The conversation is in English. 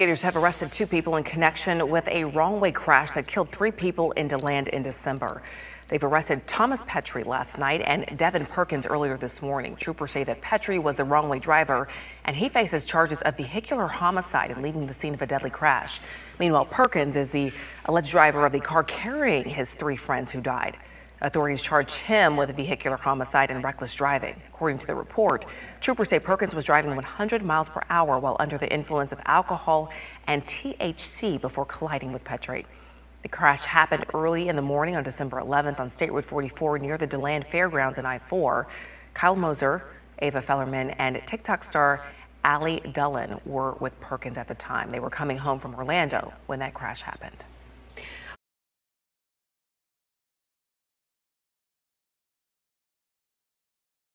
Investigators have arrested two people in connection with a wrong-way crash that killed three people in DeLand in December. They've arrested Thomas Petry last night and Devin Perkins earlier this morning. Troopers say that Petry was the wrong-way driver, and he faces charges of vehicular homicide and leaving the scene of a deadly crash. Meanwhile, Perkins is the alleged driver of the car carrying his three friends who died. Authorities charged him with vehicular homicide and reckless driving. According to the report, troopers say Perkins was driving 100 miles per hour while under the influence of alcohol and THC before colliding with Petry. The crash happened early in the morning on December 11th on State Road 44 near the DeLand Fairgrounds in I-4. Kyle Moser, Ava Fellerman, and TikTok star Ali Dulin were with Perkins at the time. They were coming home from Orlando when that crash happened.